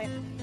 Okay.